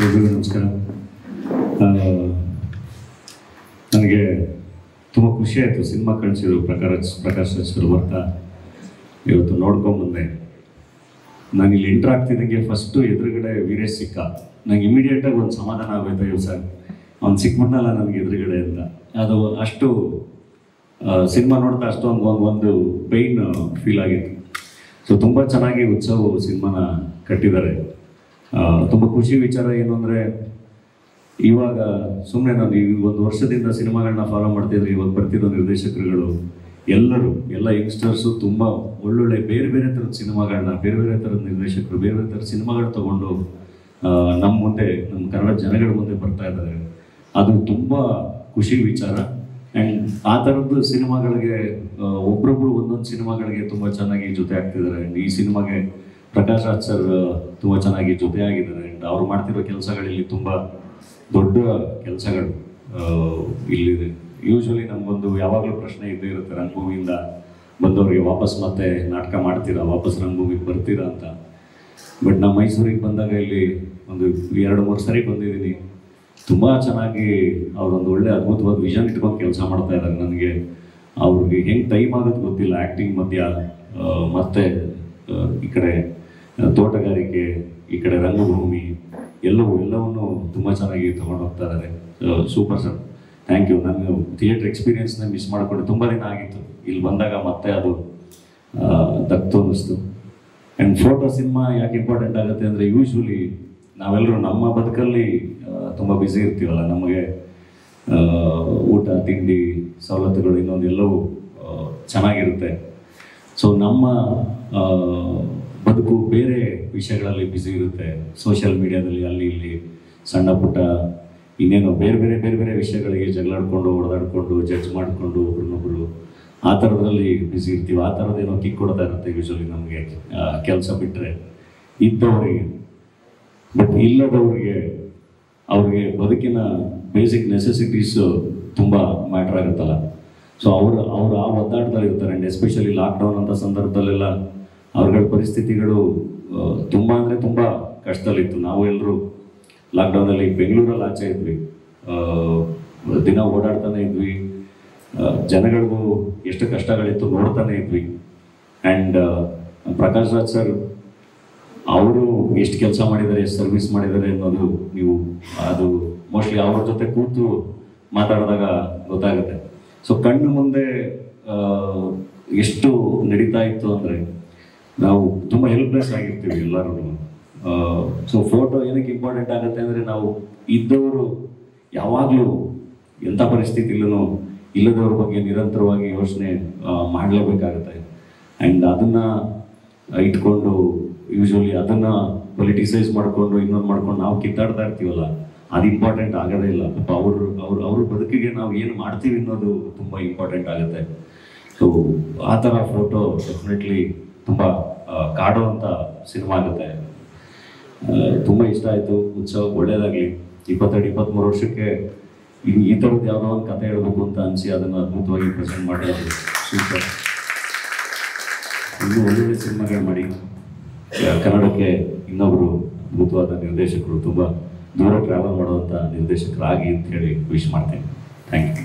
ಎಲ್ರಿಗೂ ನಮಸ್ಕಾರ ಆ, ನನಗೆ ತುಂಬ ಖುಷಿ ಆಯಿತು. ಸಿನಿಮಾ ಕಳಿಸಿದ್ರು ಪ್ರಕಾಶ್ ಪ್ರಕಾಶ್ ಹೆಸರು ಬರ್ತಾ ಇವತ್ತು ನೋಡ್ಕೊಂಬಂದೆ ನಾನು ಇಲ್ಲಿ ಎಂಟ್ರ್ ಆಗ್ತಿದ್ದಂಗೆ ಫಸ್ಟು ಎದುರುಗಡೆ ವೀರೇಶ್ ಸಿಕ್ಕ. ನಂಗೆ ಇಮಿಡಿಯೇಟಾಗಿ ಒಂದು ಸಮಾಧಾನ ಆಗೋಯ್ತು. ಇವ್ ಸರ್ ಅವ್ನು ಸಿಕ್ಬಿಟ್ನಲ್ಲ ನನಗೆ ಎದುರುಗಡೆ ಅಂತ. ಅದು ಅಷ್ಟು ಸಿನಿಮಾ ನೋಡ್ತಾ ಅಷ್ಟೊಂದು ಒಂದು ಒಂದು ಪೈನ್ ಫೀಲ್ ಆಗಿತ್ತು. ಸೊ ತುಂಬ ಚೆನ್ನಾಗಿ ಉತ್ಸವ ಸಿನಿಮಾನ ಕಟ್ಟಿದ್ದಾರೆ. ತುಂಬ ಖುಷಿ ವಿಚಾರ ಏನು ಅಂದರೆ, ಇವಾಗ ಸುಮ್ಮನೆ ನಾನು ಈ ಒಂದು ವರ್ಷದಿಂದ ಸಿನಿಮಾಗಳನ್ನ ಫಾಲೋ ಮಾಡ್ತಿದ್ರೆ ಇವಾಗ ಬರ್ತಿರೋ ನಿರ್ದೇಶಕರುಗಳು, ಎಲ್ಲರೂ, ಎಲ್ಲ ಯಂಗ್ಸ್ಟರ್ಸು ತುಂಬ ಒಳ್ಳೊಳ್ಳೆ ಬೇರೆ ಬೇರೆ ಥರದ ಸಿನಿಮಾಗಳನ್ನ ಬೇರೆ ಬೇರೆ ಥರದ ನಿರ್ದೇಶಕರು, ಬೇರೆ ಬೇರೆ ಥರದ ಸಿನಿಮಾಗಳು ತಗೊಂಡು ನಮ್ಮ ಮುಂದೆ ನಮ್ಮ ಕನ್ನಡ ಜನಗಳ ಮುಂದೆ ಬರ್ತಾ ಇದ್ದಾರೆ. ಅದು ತುಂಬ ಖುಷಿ ವಿಚಾರ. ಆ್ಯಂಡ್ ಆ ಥರದ್ದು ಸಿನಿಮಾಗಳಿಗೆ ಒಬ್ರೊಬ್ರು ಒಂದೊಂದು ಸಿನಿಮಾಗಳಿಗೆ ತುಂಬ ಚೆನ್ನಾಗಿ ಜೊತೆ ಆಗ್ತಿದ್ದಾರೆ. ಈ ಸಿನಿಮಾಗೆ ಪ್ರಕಾಶ್ ರಾಜ್ ಸರ್ ತುಂಬ ಚೆನ್ನಾಗಿ ಜೊತೆಯಾಗಿದ್ದಾರೆ. ಆ್ಯಂಡ್ ಅವ್ರು ಮಾಡ್ತಿರೋ ಕೆಲಸಗಳಲ್ಲಿ ತುಂಬ ದೊಡ್ಡ ಕೆಲಸಗಳು ಇಲ್ಲಿದೆ. ಯೂಶ್ವಲಿ ನಮಗೊಂದು ಯಾವಾಗಲೂ ಪ್ರಶ್ನೆ ಇದ್ದೇ ಇರುತ್ತೆ, ರಂಗಭೂಮಿಯಿಂದ ಬಂದವರಿಗೆ ವಾಪಸ್ ಮತ್ತೆ ನಾಟಕ ಮಾಡ್ತೀರಾ, ವಾಪಸ್ ರಂಗಭೂಮಿಗೆ ಬರ್ತೀರಾ ಅಂತ. ಬಟ್ ನಾವು ಮೈಸೂರಿಗೆ ಬಂದಾಗ ಇಲ್ಲಿ ಒಂದು ಎರಡು, ಮೂರು ಸರಿ ಬಂದಿದ್ದೀನಿ. ತುಂಬ ಚೆನ್ನಾಗಿ ಅವರೊಂದು ಒಳ್ಳೆ ಅದ್ಭುತವಾದ ವಿಷನ್ ಇಟ್ಕೊಂಡು ಕೆಲಸ ಮಾಡ್ತಾ ಇದ್ದಾರೆ ನನಗೆ. ಅವ್ರಿಗೆ ಹೆಂಗೆ ಟೈಮ್ ಆಗೋದು ಗೊತ್ತಿಲ್ಲ ಆ್ಯಕ್ಟಿಂಗ್ ಮಧ್ಯ ಮತ್ತೆ ಈ ಕಡೆ ತೋಟಗಾರಿಕೆ ಈ ಕಡೆ ರಂಗಭೂಮಿ ಎಲ್ಲವೂ ಎಲ್ಲವನ್ನು ತುಂಬ ಚೆನ್ನಾಗಿ ತಗೊಂಡು ಹೋಗ್ತಾ ಇದ್ದಾರೆ ಸೂಪರ್ ಸರ್ ಥ್ಯಾಂಕ್ ಯು ನಾನು ಥಿಯೇಟ್ರ್ ಎಕ್ಸ್ಪೀರಿಯನ್ಸ್ನ ಮಿಸ್ ಮಾಡಿಕೊಂಡು ತುಂಬ ದಿನ ಆಗಿತ್ತು. ಇಲ್ಲಿ ಬಂದಾಗ ಮತ್ತೆ ಅದು ಆ, ದಕ್ತು ಅನ್ನಿಸ್ತು. ಆ್ಯಂಡ್ ಫೋಟೋ ಸಿನಿಮಾ ಯಾಕೆ ಇಂಪಾರ್ಟೆಂಟ್ ಆಗುತ್ತೆ ಅಂದರೆ ಯೂಶ್ವಲಿ ನಾವೆಲ್ಲರೂ ನಮ್ಮ ಬದುಕಲ್ಲಿ ತುಂಬ ಬ್ಯುಸಿ ಇರ್ತೀವಲ್ಲ. ನಮಗೆ ಊಟ ತಿಂಡಿ ಸವಲತ್ತುಗಳು ಇನ್ನೊಂದು ಎಲ್ಲವೂ ಚೆನ್ನಾಗಿರುತ್ತೆ. ಸೊ ನಮ್ಮ ಬದುಕು ಬೇರೆ ವಿಷಯಗಳಲ್ಲಿ ಬ್ಯುಸಿ ಇರುತ್ತೆ. ಸೋಷಿಯಲ್ ಮೀಡಿಯಾದಲ್ಲಿ ಅಲ್ಲಿ ಇಲ್ಲಿ ಸಣ್ಣ ಪುಟ್ಟ ಇನ್ನೇನು ಬೇರೆ ಬೇರೆ ಬೇರೆ ಬೇರೆ ವಿಷಯಗಳಿಗೆ ಜಗಳಾಡ್ಕೊಂಡು ಹೊಡೆದಾಡ್ಕೊಂಡು ಜಡ್ಜ್ ಮಾಡಿಕೊಂಡು ಒಬ್ರನ್ನೊಬ್ರು ಆ ಥರದ್ರಲ್ಲಿ ಬ್ಯುಸಿ ಇರ್ತೀವಿ. ಆ ಥರದ್ದೇನೋ ಕಿಕ್ ಕೊಡ್ತಾ ಇರುತ್ತೆ ಯೂಶ್ವಲಿ ನಮಗೆ. ಕೆಲಸ ಬಿಟ್ಟರೆ ಇದ್ದವರಿಗೆ. ಬಟ್ ಇಲ್ಲದವ್ರಿಗೆ, ಅವ್ರಿಗೆ ಬದುಕಿನ ಬೇಸಿಕ್ ನೆಸೆಸಿಟೀಸು ತುಂಬ ಮ್ಯಾಟ್ರ್ ಆಗುತ್ತಲ್ಲ. ಸೊ ಅವರು ಅವರು ಆ ಒದ್ದಾಟದಲ್ಲಿ ಇರ್ತಾರೆ ಆ್ಯಂಡ್ ಎಸ್ಪೆಷಲಿ ಲಾಕ್ಡೌನ್ ಅಂತ ಸಂದರ್ಭದಲ್ಲೆಲ್ಲ ಅವ್ರಗಳ ಪರಿಸ್ಥಿತಿಗಳು ತುಂಬ ಅಂದರೆ ತುಂಬ ಕಷ್ಟದಲ್ಲಿತ್ತು. ನಾವು ಎಲ್ಲರೂ ಲಾಕ್ಡೌನಲ್ಲಿ ಬೆಂಗಳೂರಲ್ಲಿ ಆಚೆ ಇದ್ವಿ. ದಿನ ಓಡಾಡ್ತಾನೆ ಇದ್ವಿ. ಜನಗಳಿಗೂ ಎಷ್ಟು ಕಷ್ಟಗಳಿತ್ತು ನೋಡ್ತಾನೆ ಇದ್ವಿ. ಆ್ಯಂಡ್ ಪ್ರಕಾಶ್ ರಾಜ್ ಸರ್, ಅವರು ಎಷ್ಟು ಕೆಲಸ ಮಾಡಿದ್ದಾರೆ, ಎಷ್ಟು ಸರ್ವಿಸ್ ಮಾಡಿದ್ದಾರೆ ಅನ್ನೋದು ನೀವು, ಅದು ಮೋಸ್ಟ್ಲಿ ಅವ್ರ ಜೊತೆ ಕೂತು ಮಾತಾಡಿದಾಗ ಗೊತ್ತಾಗುತ್ತೆ. ಸೊ ಕಣ್ಣು ಮುಂದೆ ಎಷ್ಟು ನಡೀತಾ ಇತ್ತು ಅಂದರೆ ನಾವು ತುಂಬ ಹೆಲ್ಪ್ಲೆಸ್ ಆಗಿರ್ತೀವಿ ಎಲ್ಲರೂ. ಸೊ ಫೋಟೋ ಏನಕ್ಕೆ ಇಂಪಾರ್ಟೆಂಟ್ ಆಗುತ್ತೆ ಅಂದರೆ ನಾವು ಇದ್ದವರು ಯಾವಾಗಲೂ ಎಂಥ ಪರಿಸ್ಥಿತಿಲೂ ಇಲ್ಲದವ್ರ ಬಗ್ಗೆ ನಿರಂತರವಾಗಿ ಯೋಚನೆ ಮಾಡಲೇಬೇಕಾಗುತ್ತೆ. ಆ್ಯಂಡ್ ಅದನ್ನು ಇಟ್ಕೊಂಡು ಯೂಶ್ವಲಿ ಅದನ್ನು ಪೊಲಿಟಿಸೈಸ್ ಮಾಡಿಕೊಂಡು ಇನ್ನೊಂದು ಮಾಡ್ಕೊಂಡು ನಾವು ಕಿತ್ತಾಡ್ತಾ ಇರ್ತೀವಲ್ಲ, ಅದು ಇಂಪಾರ್ಟೆಂಟ್ ಆಗೋದೇ ಇಲ್ಲ. ಪಾಪ ಅವರು, ಅವ್ರ ಅವ್ರ ಬದುಕಿಗೆ ನಾವು ಏನು ಮಾಡ್ತೀವಿ ಅನ್ನೋದು ತುಂಬ ಇಂಪಾರ್ಟೆಂಟ್ ಆಗುತ್ತೆ. ಸೊ ಆ ಥರ ಫೋಟೋ ಡೆಫಿನೆಟ್ಲಿ ತುಂಬ ಕಾಡುವಂಥ ಸಿನಿಮಾ ಆಗುತ್ತೆ. ತುಂಬ ಇಷ್ಟ ಆಯಿತು. ಉತ್ಸವ ಒಳ್ಳೇದಾಗಲಿ. ಇಪ್ಪತ್ತೆರಡು ಇಪ್ಪತ್ತ್ಮೂರು ವರ್ಷಕ್ಕೆ ಈ ಈ ಥರದ್ದು ಯಾವುದೋ ಒಂದು ಕತೆ ಹೇಳಬೇಕು ಅಂತ ಅನಿಸಿ ಅದನ್ನು ಅದ್ಭುತವಾಗಿ ಪ್ರೆಸೆಂಟ್ ಮಾಡೋದು ಸೂಪರ್ ಇನ್ನೂ ಒಳ್ಳೊಳ್ಳೆ ಸಿನಿಮಾಗಳು ಮಾಡಿ. ಕನ್ನಡಕ್ಕೆ ಇನ್ನೊಬ್ಬರು ಅದ್ಭುತವಾದ ನಿರ್ದೇಶಕರು ತುಂಬ ದೂರ ಟ್ರಾವೆಲ್ ಮಾಡುವಂಥ ನಿರ್ದೇಶಕರಾಗಿ ಅಂತ ಹೇಳಿ ವಿಶ್ ಮಾಡ್ತೇನೆ. Thank you